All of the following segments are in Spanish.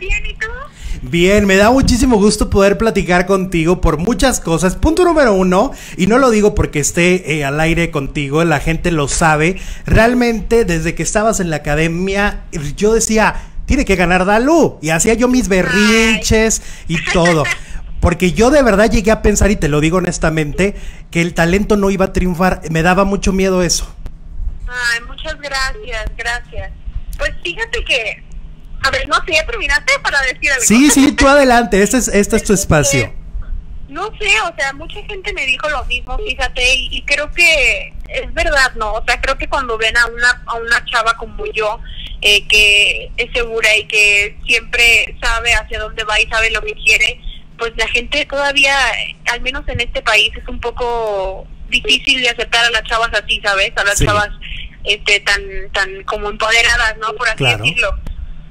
bien, ¿y tú? Bien, me da muchísimo gusto poder platicar contigo por muchas cosas. Punto número uno, y no lo digo porque esté eh, al aire contigo, la gente lo sabe. Realmente, desde que estabas en la academia, yo decía, tiene que ganar Dalú. Y hacía yo mis berrinches y todo. Porque yo de verdad llegué a pensar, y te lo digo honestamente, que el talento no iba a triunfar. Me daba mucho miedo eso. Ay, muchas gracias, gracias. Pues fíjate que, a ver, no sé, ¿ya terminaste para decir algo? Sí, sí, tú adelante, este es, este es tu espacio. No sé, o sea, mucha gente me dijo lo mismo, fíjate, y, y creo que es verdad, ¿no? O sea, creo que cuando ven a una, a una chava como yo, eh, que es segura y que siempre sabe hacia dónde va y sabe lo que quiere, pues la gente todavía, al menos en este país, es un poco difícil de aceptar a las chavas así, ¿sabes? A las Sí. chavas este tan tan como empoderadas, ¿no? Por así Claro. decirlo.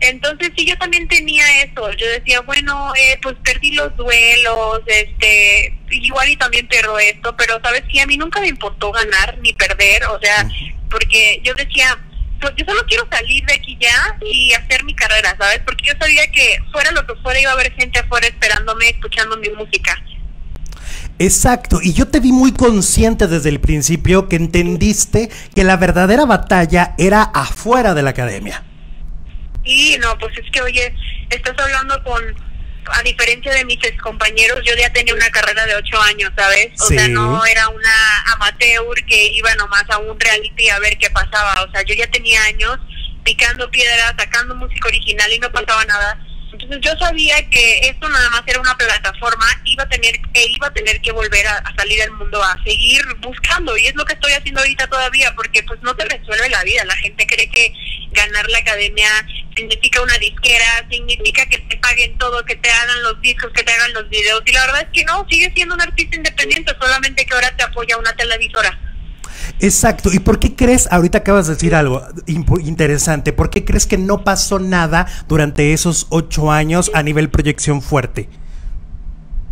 Entonces sí, yo también tenía eso. Yo decía, bueno, eh, pues perdí los duelos, este, igual y también pierdo esto, pero sabes que a mí nunca me importó ganar ni perder, o sea, porque yo decía, pues yo solo quiero salir de aquí ya y hacer mi carrera, ¿sabes? Porque yo sabía que fuera lo que fuera iba a haber gente afuera esperándome, escuchando mi música. Exacto, y yo te vi muy consciente desde el principio que entendiste que la verdadera batalla era afuera de la academia. Y no, pues es que, oye, estás hablando con, a diferencia de mis ex compañeros, yo ya tenía una carrera de ocho años, ¿sabes? O Sí. sea, no era una amateur que iba nomás a un reality a ver qué pasaba. O sea, yo ya tenía años picando piedras, sacando música original y no pasaba nada. Entonces yo sabía que esto nada más era una plataforma, iba a tener, e iba a tener que volver a, a salir al mundo a seguir buscando y es lo que estoy haciendo ahorita todavía porque pues no te resuelve la vida, la gente cree que ganar la academia significa una disquera, significa que te paguen todo, que te hagan los discos, que te hagan los videos y la verdad es que no, sigues siendo un artista independiente, solamente que ahora te apoya una televisora. Exacto, ¿y por qué crees, ahorita acabas de decir algo interesante, ¿por qué crees que no pasó nada durante esos ocho años a nivel proyección fuerte?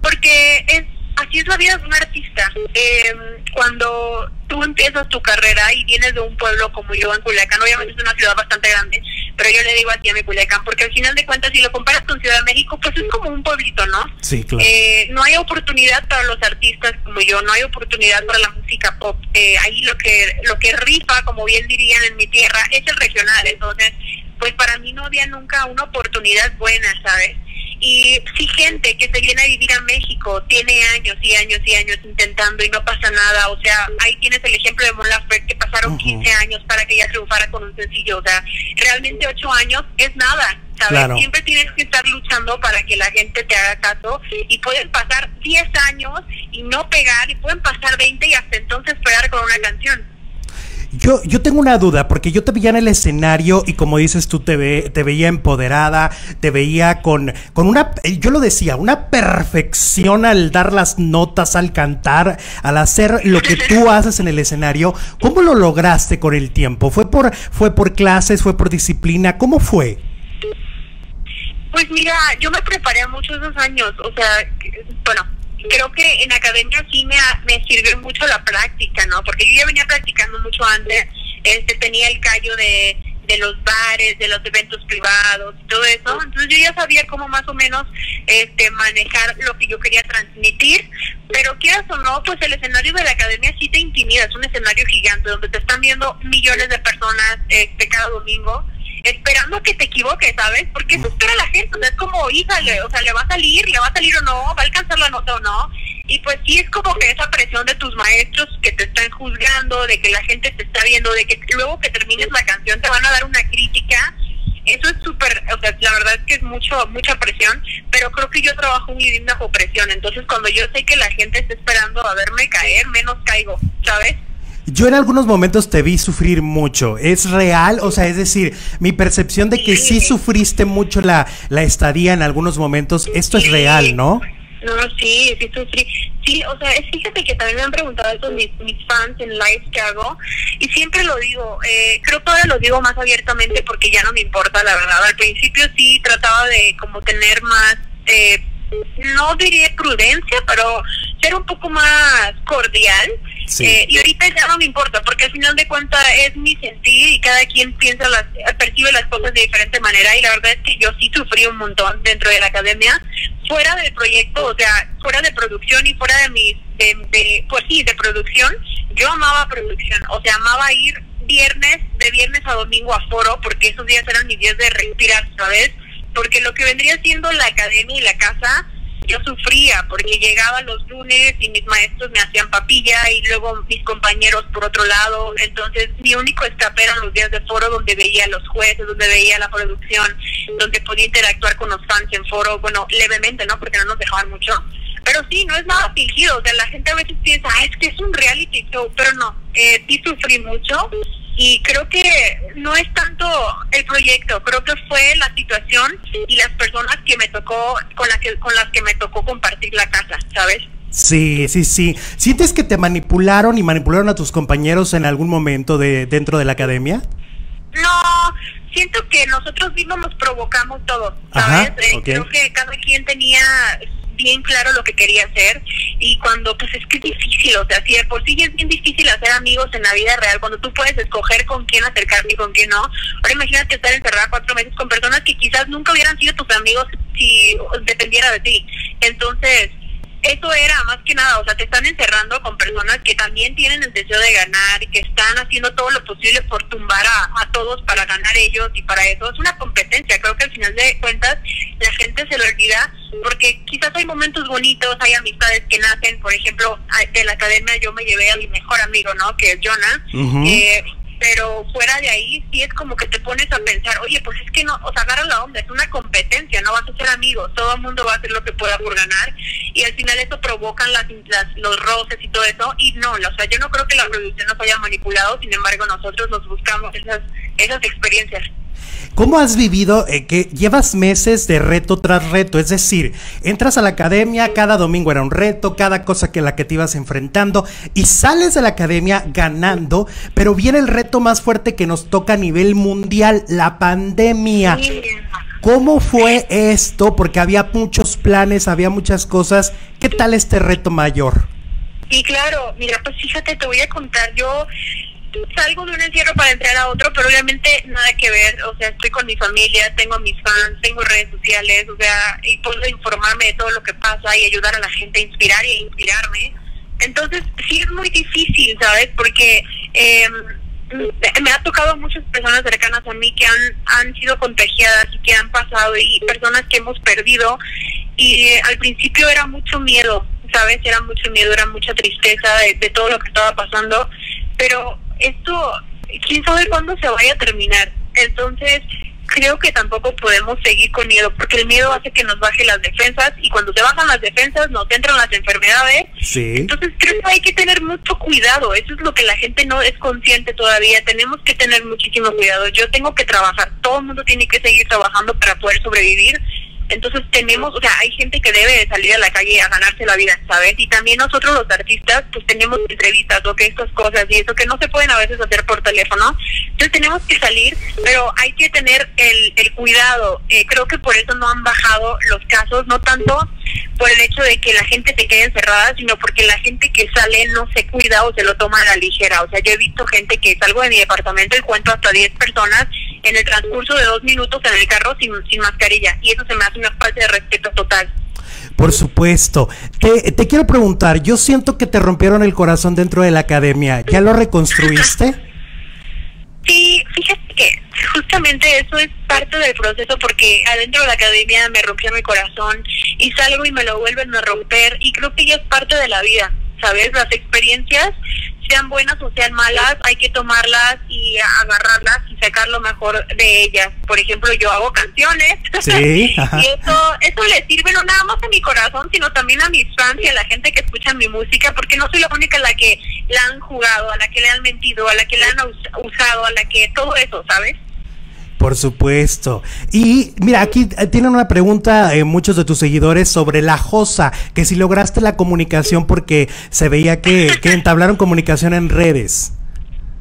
Porque es así es la vida de un artista. Eh, cuando tú empiezas tu carrera y vienes de un pueblo como yo en Culiacán, obviamente es una ciudad bastante grande, pero yo le digo así a mi Culiacán, porque al final de cuentas, si lo comparas con Ciudad de México, pues es como un pueblito, ¿no? Sí, claro. Eh, no hay oportunidad para los artistas como yo, no hay oportunidad para la música pop. Eh, ahí lo que lo que rifa, como bien dirían en mi tierra, es el regional. Entonces, pues para mí no había nunca una oportunidad buena, ¿sabes? Y sí, gente que se viene a vivir a México tiene años y años y años intentando y no pasa nada. O sea, ahí tienes el ejemplo de Mon Laferte que pasaron Ujú. 15 años para que ella triunfara con un sencillo. O sea, realmente 8 años es nada. ¿sabes? Claro. Siempre tienes que estar luchando para que la gente te haga caso y pueden pasar 10 años y no pegar y pueden pasar 20 y hasta entonces pegar con una canción. Yo, yo tengo una duda, porque yo te veía en el escenario y como dices tú, te, ve- te veía empoderada, te veía con, con una, eh, yo lo decía, una perfección al dar las notas, al cantar, al hacer lo que tú haces en el escenario. ¿Cómo lo lograste con el tiempo? ¿Fue por, fue por clases, fue por disciplina? ¿Cómo fue? Pues mira, yo me preparé muchos años, o sea, bueno, creo que en academia sí me, me sirvió mucho la práctica, ¿no? Porque yo ya venía practicando mucho antes, este tenía el callo de, de los bares, de los eventos privados todo eso, entonces yo ya sabía cómo más o menos este manejar lo que yo quería transmitir, pero quieras o no, pues el escenario de la academia sí te intimida, es un escenario gigante donde te están viendo millones de personas este cada domingo esperando que te equivoques, ¿sabes? Porque eso espera la gente, o sea, es como, híjale, o sea, le va a salir, le va a salir o no, va a alcanzar la nota o no. Y pues sí es como que esa presión de tus maestros que te están juzgando, de que la gente te está viendo, de que luego que termines la canción te van a dar una crítica. Eso es súper, o sea, la verdad es que es mucho, mucha presión, pero creo que yo trabajo muy bien bajo presión. Entonces, cuando yo sé que la gente está esperando a verme caer, menos caigo, ¿sabes? Yo en algunos momentos te vi sufrir mucho. ¿Es real? O sea, es decir, mi percepción de que sí Sí. sufriste mucho la, la estadía en algunos momentos, esto es real, ¿no? No, sí, sí sufrí. Sí, o sea, fíjate que también me han preguntado eso mis, mis fans en live que hago y siempre lo digo, eh, creo que ahora lo digo más abiertamente porque ya no me importa, la verdad. Al principio sí trataba de como tener más, eh, no diría prudencia, pero ser un poco más cordial Eh, y ahorita ya no me importa, porque al final de cuentas es mi sentir y cada quien piensa, las, percibe las cosas de diferente manera. Y la verdad es que yo sí sufrí un montón dentro de la academia, fuera del proyecto, o sea, fuera de producción y fuera de mis, de, pues sí, de producción. Yo amaba producción, o sea, amaba ir viernes, de viernes a domingo a foro, porque esos días eran mis días de respirar, ¿sabes? Porque lo que vendría siendo la academia y la casa yo sufría porque llegaba los lunes y mis maestros me hacían papilla y luego mis compañeros por otro lado. Entonces mi único escape eran los días de foro donde veía a los jueces, donde veía la producción, donde podía interactuar con los fans en foro, bueno, levemente, ¿no? Porque no nos dejaban mucho. Pero sí, no es nada fingido. O sea, la gente a veces piensa, ah, es que es un reality show, pero no. Eh, sí sufrí mucho y creo que no es tanto el proyecto, creo que fue la situación y las personas que me tocó, con, las que, con las que me tocó compartir la casa, ¿sabes? Sí, sí, sí. ¿Sientes que te manipularon y manipularon a tus compañeros en algún momento de dentro de la academia? No, siento que nosotros mismos nos provocamos todo, ¿sabes? Eh, creo que cada quien tenía bien claro lo que quería hacer y cuando pues es que es difícil, o sea, si de por sí es bien difícil hacer amigos en la vida real, cuando tú puedes escoger con quién acercarte y con quién no, ahora imagínate estar encerrada cuatro meses con personas que quizás nunca hubieran sido tus amigos si dependiera de ti. Entonces, eso era más que nada, o sea, te están encerrando con personas que también tienen el deseo de ganar y que están haciendo todo lo posible por tumbar a, a todos para ganar ellos y para eso es una competencia. Creo que al final de cuentas la gente se lo olvida porque quizás hay momentos bonitos, hay amistades que nacen, por ejemplo, de la academia yo me llevé a mi mejor amigo, ¿no? Que es Jonah pero fuera de ahí sí es como que te pones a pensar, oye, pues es que no, o sea, agarra la onda, es una competencia, no vas a ser amigos, todo el mundo va a hacer lo que pueda por ganar y al final eso provocan las, los roces y todo eso y no, o sea, yo no creo que la producción nos haya manipulado, sin embargo nosotros nos buscamos esas, esas experiencias. ¿Cómo has vivido eh, que llevas meses de reto tras reto? Es decir, entras a la academia, cada domingo era un reto, cada cosa que la que te ibas enfrentando y sales de la academia ganando, pero viene el reto más fuerte que nos toca a nivel mundial, la pandemia. ¿Cómo fue esto? Porque había muchos planes, había muchas cosas. ¿Qué tal este reto mayor? Sí, claro. Mira, pues fíjate, te voy a contar. Yo salgo de un encierro para entrar a otro, pero obviamente nada que ver, o sea, estoy con mi familia, tengo mis fans, tengo redes sociales, o sea, y puedo informarme de todo lo que pasa y ayudar a la gente a inspirar y a inspirarme. Entonces, sí es muy difícil, ¿sabes? Porque eh, me ha tocado muchas personas cercanas a mí que han, han sido contagiadas y que han pasado y personas que hemos perdido y al principio era mucho miedo, ¿sabes? Era mucho miedo, era mucha tristeza de, de todo lo que estaba pasando, pero esto, quién sabe cuándo se vaya a terminar. Entonces, creo que tampoco podemos seguir con miedo, porque el miedo hace que nos baje las defensas y cuando se bajan las defensas nos entran las enfermedades. Sí. Entonces creo que hay que tener mucho cuidado, eso es lo que la gente no es consciente todavía, tenemos que tener muchísimo cuidado. Yo tengo que trabajar, todo el mundo tiene que seguir trabajando para poder sobrevivir entonces tenemos, o sea, hay gente que debe salir a la calle a ganarse la vida, ¿sabes? Y también nosotros los artistas, pues tenemos entrevistas o que estas cosas y eso que no se pueden a veces hacer por teléfono. Entonces tenemos que salir, pero hay que tener el, el cuidado. Eh, creo que por eso no han bajado los casos, no tanto por el hecho de que la gente se quede encerrada, sino porque la gente que sale no se cuida o se lo toma a la ligera. O sea, yo he visto gente que salgo de mi departamento y cuento hasta 10 personas en el transcurso de dos minutos en el carro sin, sin mascarilla. Y eso se me hace una falta de respeto total. Por supuesto. Te, te quiero preguntar, yo siento que te rompieron el corazón dentro de la academia. ¿Ya lo reconstruiste? Sí, fíjate que justamente eso es parte del proceso porque adentro de la academia me rompieron el corazón y salgo y me lo vuelven a romper y creo que ya es parte de la vida, ¿sabes? Las experiencias sean buenas o sean malas, hay que tomarlas y agarrarlas y sacar lo mejor de ellas. Por ejemplo, yo hago canciones y eso, eso le sirve no nada más a mi corazón, sino también a mis fans y a la gente que escucha mi música, porque no soy la única a la que la han jugado, a la que le han mentido, a la que le han usado, a la que todo eso, ¿sabes? Por supuesto. Y mira, aquí eh, tienen una pregunta eh, muchos de tus seguidores sobre la JOSA, que si lograste la comunicación porque se veía que, que entablaron comunicación en redes.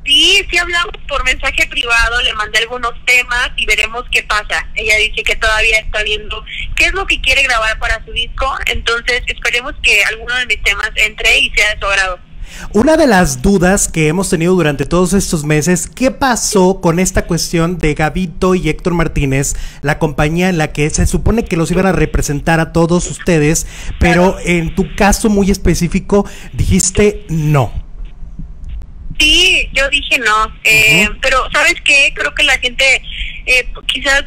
Sí, sí hablamos por mensaje privado, le mandé algunos temas y veremos qué pasa. Ella dice que todavía está viendo qué es lo que quiere grabar para su disco, entonces esperemos que alguno de mis temas entre y sea de agrado. Una de las dudas que hemos tenido durante todos estos meses, ¿qué pasó con esta cuestión de Gabito y Héctor Martínez, la compañía en la que se supone que los iban a representar a todos ustedes, pero en tu caso muy específico dijiste no? Sí, yo dije no, eh, pero ¿sabes qué? Creo que la gente eh, quizás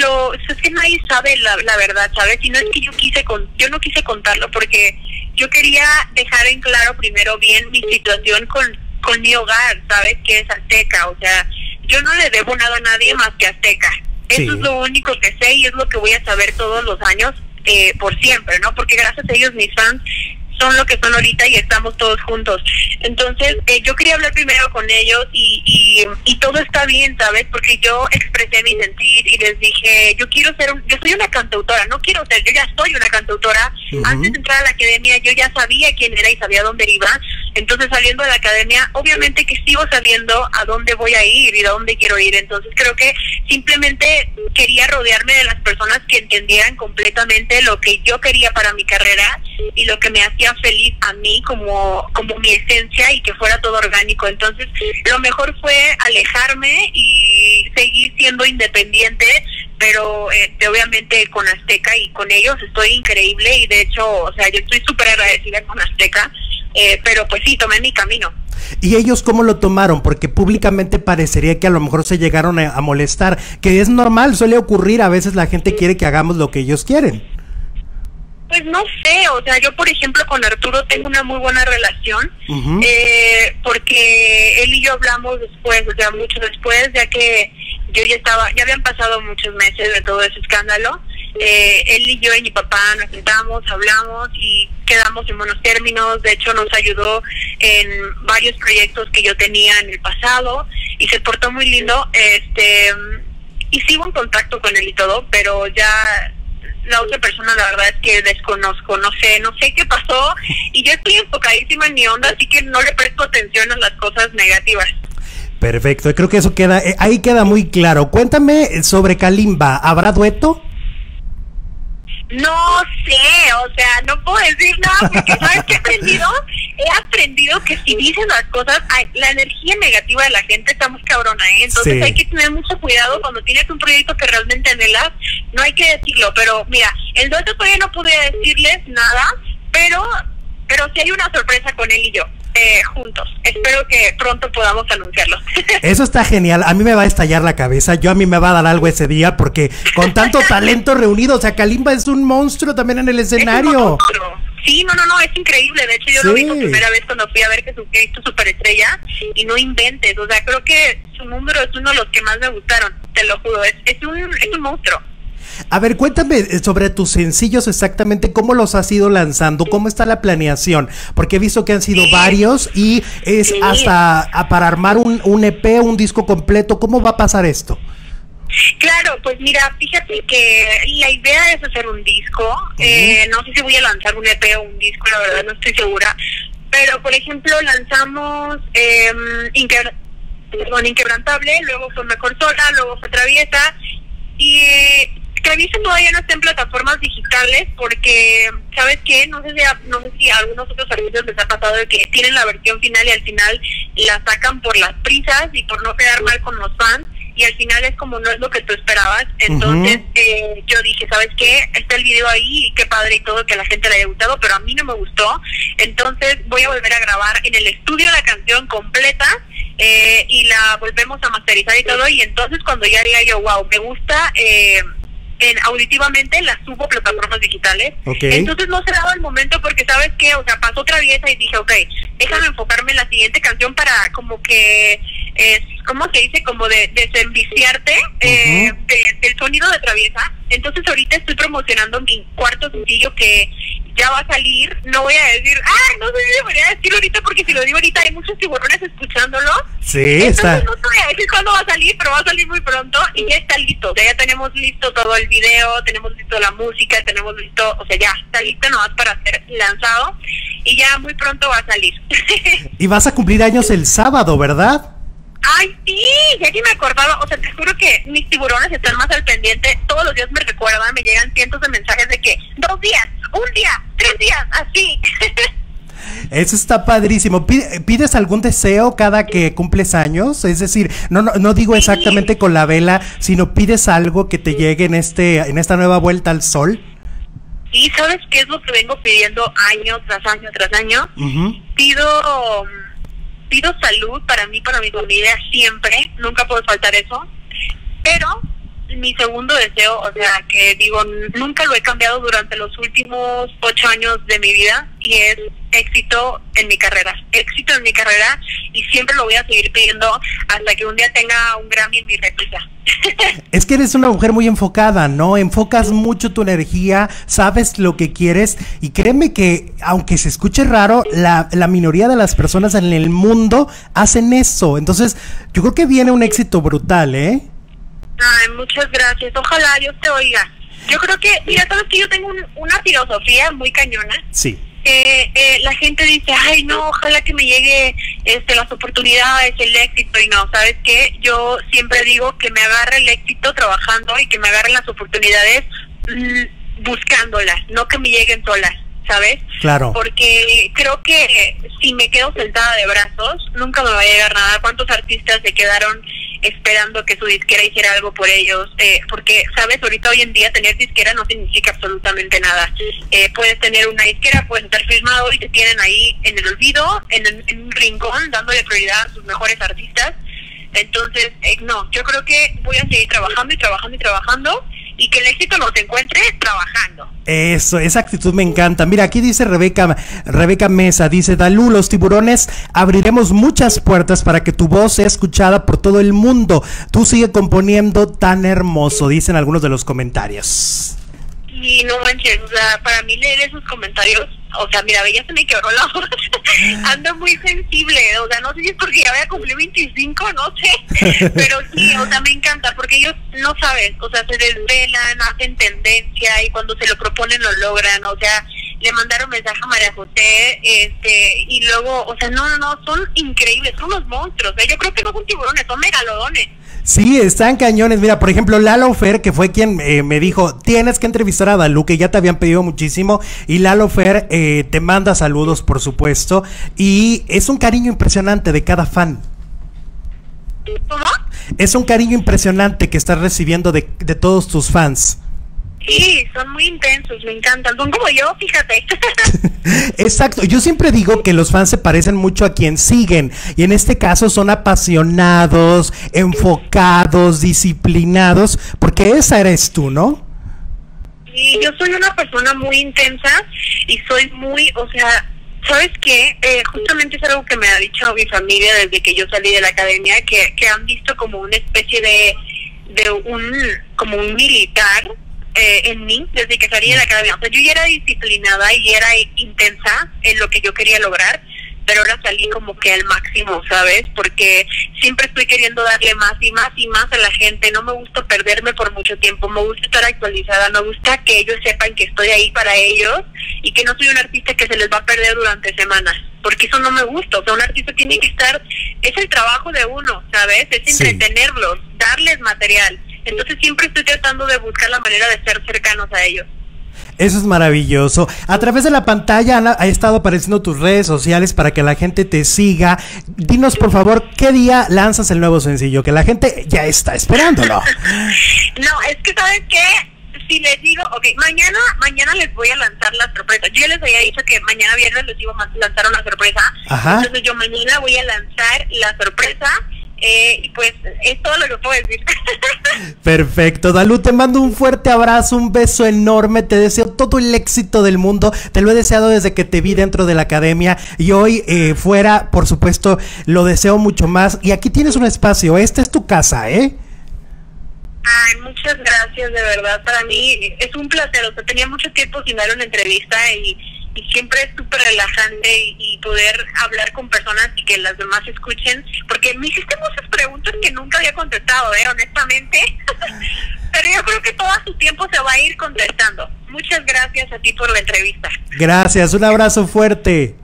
lo es que nadie sabe la, la verdad, ¿sabes? Y no es que yo quise con, yo no quise contarlo porque yo quería dejar en claro primero bien mi situación con, con mi hogar, ¿sabes? Que es Azteca, o sea, yo no le debo nada a nadie más que Azteca. Eso es lo único que sé y es lo que voy a saber todos los años eh, por siempre, ¿no? Porque gracias a ellos mis fans son lo que son ahorita y estamos todos juntos. Entonces, eh, yo quería hablar primero con ellos y, y, y, todo está bien, ¿sabes? Porque yo expresé mi sentir y les dije, yo quiero ser, un, yo soy una cantautora, no quiero ser, yo ya soy una cantautora. Antes de entrar a la academia yo ya sabía quién era y sabía dónde iba. Entonces, saliendo de la academia, obviamente que sigo sabiendo a dónde voy a ir y a dónde quiero ir. Entonces, creo que simplemente quería rodearme de las personas que entendieran completamente lo que yo quería para mi carrera y lo que me hacía feliz a mí como, como mi esencia y que fuera todo orgánico. Entonces, lo mejor fue alejarme y seguir siendo independiente, pero este, obviamente con Azteca y con ellos estoy increíble y de hecho, o sea, yo estoy súper agradecida con Azteca, eh, pero pues sí, tomé mi camino. ¿Y ellos cómo lo tomaron? Porque públicamente parecería que a lo mejor se llegaron a, a molestar, que es normal, suele ocurrir, a veces la gente quiere que hagamos lo que ellos quieren. Pues no sé, o sea, yo por ejemplo con Arturo tengo una muy buena relación, eh, porque él y yo hablamos después, o sea, mucho después, ya que yo ya estaba, ya habían pasado muchos meses de todo ese escándalo. Eh, él y yo y mi papá nos sentamos, hablamos y quedamos en buenos términos. De hecho, nos ayudó en varios proyectos que yo tenía en el pasado y se portó muy lindo. Este y sigo en contacto con él y todo, pero ya la otra persona la verdad es que desconozco, no sé, no sé qué pasó y yo estoy enfocadísima en mi onda, así que no le presto atención a las cosas negativas. Perfecto, creo que eso queda, eh, ahí queda muy claro. Cuéntame sobre Kalimba, ¿habrá dueto? No sé, o sea, no puedo decir nada porque ¿sabes qué he aprendido? He aprendido que si dices las cosas, ay, la energía negativa de la gente está muy cabrona, ¿eh? Entonces Sí. hay que tener mucho cuidado cuando tienes un proyecto que realmente anhelas, no hay que decirlo, pero mira, el dueto todavía no pude decirles nada, pero, pero sí hay una sorpresa con él y yo, eh, juntos. Espero que pronto podamos anunciarlo. Eso está genial. A mí me va a estallar la cabeza. Yo a mí me va a dar algo ese día porque con tanto talento reunido, o sea, Kalimba es un monstruo también en el Es un escenario. Sí, no, no, no, es increíble. De hecho, yo lo vi por primera vez cuando fui a ver que su que hizo superestrella y no inventes. O sea, creo que su número es uno de los que más me gustaron. Te lo juro, es, es, un, es un monstruo. A ver, cuéntame eh, sobre tus sencillos exactamente, cómo los has ido lanzando, cómo está la planeación, porque he visto que han sido Sí. varios y es Sí. hasta a- para armar un, un EP, un disco completo, ¿cómo va a pasar esto? Claro, pues mira, fíjate que la idea es hacer un disco. eh, no sé si voy a lanzar un EP o un disco, la verdad no estoy segura. Pero, por ejemplo, lanzamos eh, Inquebra- perdón, Inquebrantable, luego fue Mejor Sola, luego fue Traviesa. Y eh, Traviesa todavía no está en plataformas digitales porque, ¿sabes qué? No sé si a, no sé si a algunos otros artistas les ha pasado de que tienen la versión final y al final la sacan por las prisas y por no quedar mal con los fans y al final es como no es lo que tú esperabas. Entonces eh, yo dije, ¿sabes qué? Está el video ahí y qué padre y todo que a la gente le haya gustado, pero a mí no me gustó. Entonces voy a volver a grabar en el estudio la canción completa eh, y la volvemos a masterizar y todo. Y entonces cuando ya diga yo, wow, me gusta... Eh, en auditivamente la subo plataformas digitales. Entonces no se daba el momento porque sabes qué, o sea, pasó otra pieza y dije, ok, déjame enfocarme en la siguiente canción para como que, es ¿cómo se dice? Como de desenviciarte eh, de- del sonido de traviesa. Entonces ahorita estoy promocionando mi cuarto sencillo que ya va a salir. No voy a decir, ah, no sé si debería decirlo ahorita porque si lo digo ahorita hay muchos tiburones escuchándolo. Sí, Entonces está. no voy a decir cuándo va a salir, pero va a salir muy pronto y ya está listo. O sea, ya tenemos listo todo el video, tenemos listo la música, tenemos listo, o sea, ya está listo nomás para ser lanzado y ya muy pronto va a salir. Y vas a cumplir años el sábado, ¿verdad? Ay, sí, ya que me acordaba, o sea, te juro que mis tiburones están más al pendiente, todos los días me recuerdan, me llegan cientos de mensajes de que dos días, un día, tres días, así. Eso está padrísimo. ¿Pides algún deseo cada que cumples años? Es decir, no, no, no digo exactamente con la vela, sino pides algo que te llegue en, este, en esta nueva vuelta al sol. Sí, ¿sabes qué es lo que vengo pidiendo año tras año tras año? Pido pido salud para mí, para mi familia, siempre, nunca puedo faltar eso. Pero mi segundo deseo, o sea, que digo, nunca lo he cambiado durante los últimos ocho años de mi vida y es éxito en mi carrera, éxito en mi carrera y siempre lo voy a seguir pidiendo hasta que un día tenga un Grammy en mi réplica. Es que eres una mujer muy enfocada, ¿no? Enfocas mucho tu energía, sabes lo que quieres y créeme que, aunque se escuche raro, la, la minoría de las personas en el mundo hacen eso. Entonces, yo creo que viene un éxito brutal, ¿eh? Ay, muchas gracias. Ojalá Dios te oiga. Yo creo que, mira, sabes que yo tengo una filosofía muy cañona. Sí. Que eh, la gente dice, ay, no, ojalá que me llegue este, las oportunidades, el éxito. Y no, ¿sabes qué? Yo siempre digo que me agarre el éxito trabajando y que me agarren las oportunidades mm, buscándolas, no que me lleguen solas. ¿Sabes? Claro. Porque creo que si me quedo sentada de brazos, nunca me va a llegar nada. ¿Cuántos artistas se quedaron esperando que su disquera hiciera algo por ellos, eh, porque, sabes, ahorita hoy en día tener disquera no significa absolutamente nada. Eh, puedes tener una disquera, puedes estar firmado y te tienen ahí en el olvido, en, un rincón, dándole prioridad a sus mejores artistas. Entonces, eh, no, yo creo que voy a seguir trabajando y trabajando y trabajando y que el éxito nos encuentre trabajando. Eso, esa actitud me encanta. Mira, aquí dice Rebeca, Rebeca Mesa, dice, Dalú, los tiburones abriremos muchas puertas para que tu voz sea escuchada por todo el mundo. Tú sigue componiendo tan hermoso, dicen algunos de los comentarios. Y no manches, o sea, para mí leer esos comentarios, o sea, mira, ya se me quebró la voz. Ando muy sensible, o sea, no sé si es porque ya voy a cumplir 25, no sé, pero sí, o sea, me encanta, porque ellos no saben, o sea, se desvelan, hacen tendencia y cuando se lo proponen lo logran, o sea, le mandaron mensaje a María José, este, y luego, o sea, no, no, no, son increíbles, son unos monstruos, ¿eh? yo creo que no son tiburones, son megalodones. Sí, están cañones. Mira, por ejemplo, Lalo Fer, que fue quien eh, me dijo, tienes que entrevistar a Dalu, que ya te habían pedido muchísimo. Y Lalo Fer eh, te manda saludos, por supuesto. Y es un cariño impresionante de cada fan. ¿Cómo? Es un cariño impresionante que estás recibiendo de, de todos tus fans. Sí, son muy intensos, me encantan. Son como yo, fíjate. Exacto, yo siempre digo que los fans se parecen mucho a quien siguen y en este caso son apasionados, enfocados, disciplinados, porque esa eres tú, ¿no? Sí, yo soy una persona muy intensa y soy muy, o sea, ¿sabes qué? Eh, justamente es algo que me ha dicho mi familia desde que yo salí de la academia, que, que han visto como una especie de, de un, como un militar eh, en mí desde que salí de la academia. O sea, yo ya era disciplinada y era intensa en lo que yo quería lograr, pero ahora salí como que al máximo, ¿sabes? Porque siempre estoy queriendo darle más y más y más a la gente. No me gusta perderme por mucho tiempo, me gusta estar actualizada, me gusta que ellos sepan que estoy ahí para ellos y que no soy un artista que se les va a perder durante semanas. Porque eso no me gusta. O sea, un artista tiene que estar. Es el trabajo de uno, ¿sabes? Es entretenerlos, darles material entonces siempre estoy tratando de buscar la manera de ser cercanos a ellos. Eso es maravilloso. A través de la pantalla ha estado apareciendo tus redes sociales para que la gente te siga. Dinos, por favor, ¿qué día lanzas el nuevo sencillo? Que la gente ya está esperándolo. no, es que, ¿sabes qué? Si les digo, ok, mañana, mañana les voy a lanzar la sorpresa. Yo ya les había dicho que mañana viernes les iba a lanzar una sorpresa. Ajá. Entonces yo mañana voy a lanzar la sorpresa eh, y pues es todo lo que puedo decir. Perfecto, Dalu, te mando un fuerte abrazo, un beso enorme, te deseo todo el éxito del mundo, te lo he deseado desde que te vi dentro de la academia. Y hoy eh, fuera, por supuesto, lo deseo mucho más. Y aquí tienes un espacio, esta es tu casa, ¿eh? Ay, muchas gracias, de verdad, para mí es un placer, o sea, tenía mucho tiempo sin dar una entrevista y y siempre es súper relajante y, poder hablar con personas y que las demás escuchen, porque me hiciste muchas preguntas que nunca había contestado, ¿eh? honestamente, pero yo creo que todo su tiempo se va a ir contestando. Muchas gracias a ti por la entrevista. Gracias, un abrazo fuerte.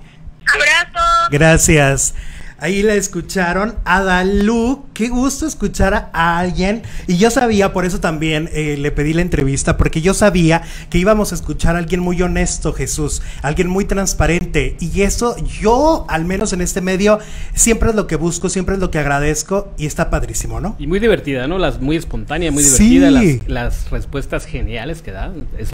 Abrazo. Gracias. Ahí la escucharon. Adalú, qué gusto escuchar a alguien. Y yo sabía, por eso también eh, le pedí la entrevista, porque yo sabía que íbamos a escuchar a alguien muy honesto, Jesús. Alguien muy transparente. Y eso yo, al menos en este medio, siempre es lo que busco, siempre es lo que agradezco. Y está padrísimo, ¿no? Y muy divertida, ¿no? Las muy espontánea, muy divertida. Las, las respuestas geniales que dan. Es